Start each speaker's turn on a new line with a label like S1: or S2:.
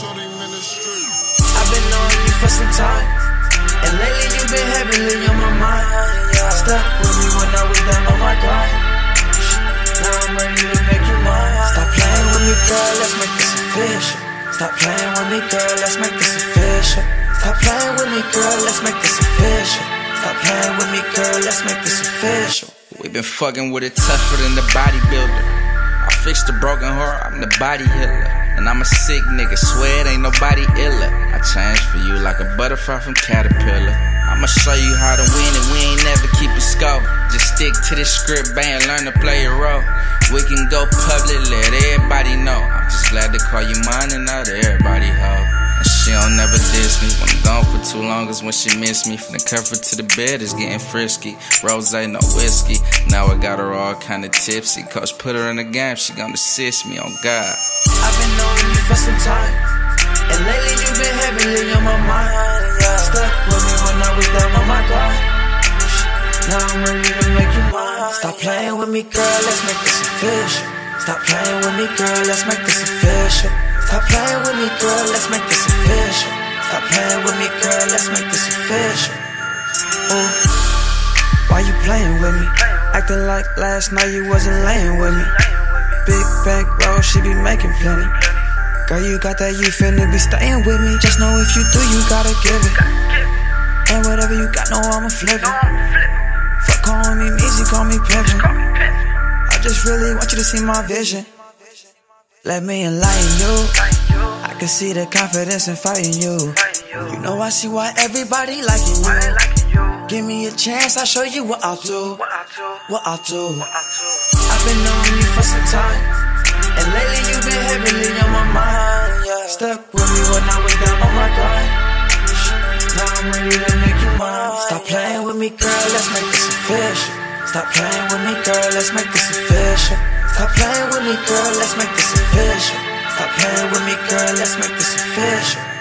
S1: I've been knowing you for some time. And lately you've been heavily on my mind. Stuck with me when I was down on my grind. Now I'm ready to make you mine. Stop playing with me, girl, let's make this official. Stop playing with me, girl, let's make this official. Stop playing with me, girl, let's make this official. Stop playing with me, girl, let's make this official.
S2: We've been fucking with it tougher than the bodybuilder. I fixed the broken heart, I'm the body healer. And I'm a sick nigga, swear it ain't nobody iller. I changed for you like a butterfly from Caterpillar. I'ma show you how to win and we ain't never keep a score. Just stick to the script, bang, learn to play a role. We can go public, let everybody know. I'm just glad to call you mine and not everybody hoe. And she don't never diss me. When I'm gone for too long is when she miss me. From the comfort to the bed is getting frisky. Rose, ain't no whiskey. Now I got her all kinda tipsy. Coach put her in the game, she gonna assist me on God.
S1: Been you for some time. And lately you've been heavily on my mind. Yeah, stuck with me when I was down on my grind. Now I'm ready to make you mine. Stop playing with me, girl, let's make this official. Stop playing with me, girl, let's make this official. Stop playing with me, girl, let's make this official. Stop playing with me, girl, let's make this official. Ooh, why you playing with me? Acting like last night you wasn't laying with me. Big bank roll, she be making plenty. Girl, you got that, you finna be staying with me. Just know if you do, you gotta give it. And whatever you got, know I'ma flip it. Fuck calling me easy, call me pimpin'. I just really want you to see my vision. Let me enlighten you. I can see the confidence in fighting you. You know I see why everybody liking you. Give me a chance, I'll show you what I'll do. What I'll do. I've been knowing you for some time. And lately you've been heavily on my mind. Yeah. Stuck with me when I was down on my grind. Now I'm ready to make you mine. Stop playing with me, girl, let's make this official. Stop playing with me, girl, let's make this official. Stop playing with me, girl, let's make this official. Stop playing with me, girl, let's make this official.